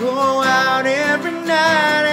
go out every night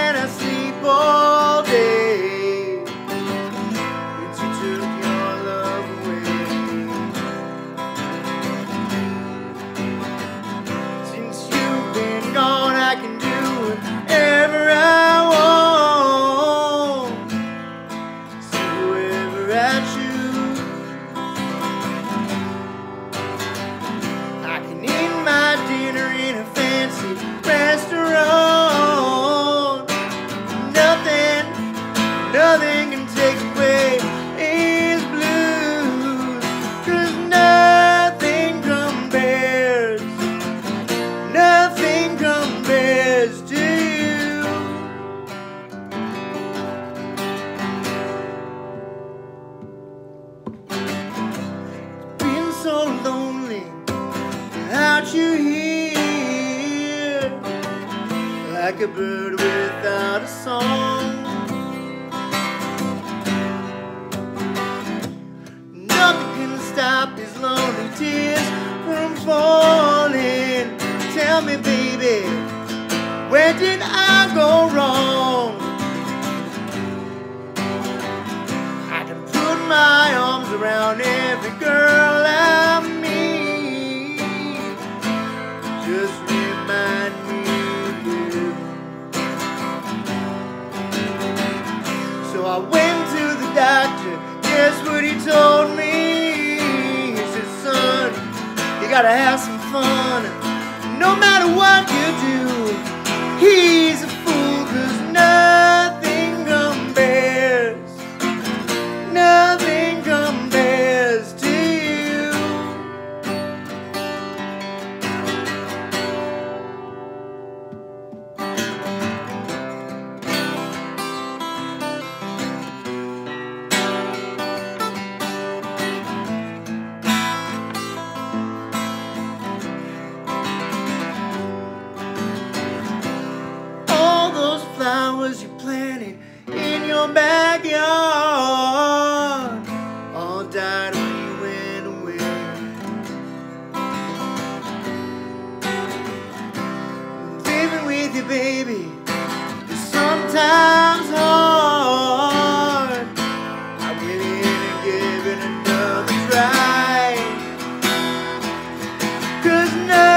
lonely without you here, like a bird without a song. Nothing can stop these lonely tears from falling. Tell me, baby, where did I go wrong? I can put my arms around every girl I went to the doctor. Guess what he told me? He said, son, you gotta have some fun. No matter what you do, he's flowers you planted in your backyard all died when you went away. Living with you, baby, is sometimes hard. I'm willing to give it another try. Cause now